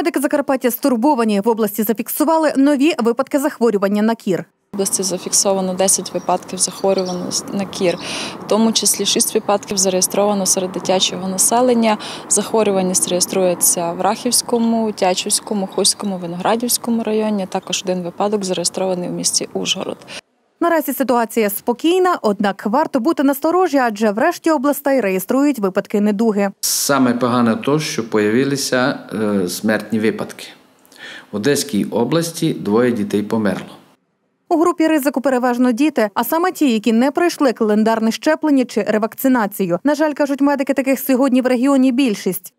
Медики Закарпаття стурбовані в області зафіксували нові випадки захворювання на кір. В області зафіксовано 10 випадків захворювання на кір, в тому числі 6 випадків зареєстровано серед дитячого населення. Захворювання реєструється в Рахівському, Тячівському, Хуському, Виноградівському районі. Також один випадок зареєстрований в місті Ужгород. Наразі ситуація спокійна, однак варто бути насторожі, адже в решті областей реєструють випадки недуги. Саме погане то, що появилися е, смертні випадки. В Одеській області двоє дітей померло. У групі ризику переважно діти, а саме ті, які не пройшли календарне щеплення чи ревакцинацію. На жаль, кажуть медики, таких сьогодні в регіоні більшість.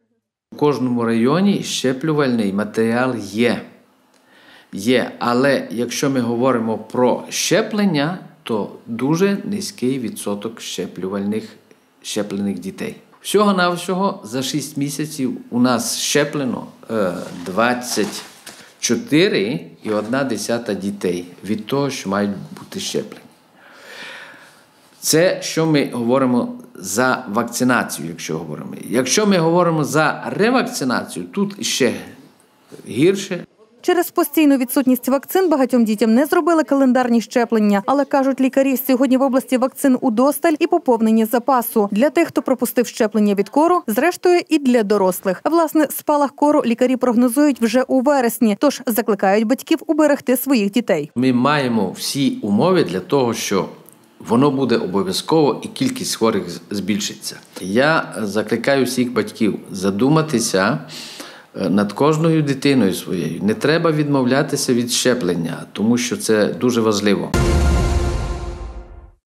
У кожному районі щеплювальний матеріал є. Є, але якщо ми говоримо про щеплення, то дуже низький відсоток щеплювальних щеплених дітей. Всього-навсього за 6 місяців у нас щеплено е, 24 і 1 десята дітей від того, що мають бути щеплені. Це що ми говоримо за вакцинацію, якщо говоримо. Якщо ми говоримо за ревакцинацію, тут ще гірше. Через постійну відсутність вакцин багатьом дітям не зробили календарні щеплення, але кажуть лікарі, сьогодні в області вакцин удосталь і поповнення запасу для тих, хто пропустив щеплення від кору, зрештою і для дорослих. Власне, спалах кору лікарі прогнозують вже у вересні, тож закликають батьків уберегти своїх дітей. Ми маємо всі умови для того, що воно буде обов'язково і кількість хворих збільшиться. Я закликаю всіх батьків задуматися над кожною дитиною своєю. Не треба відмовлятися від щеплення, тому що це дуже важливо.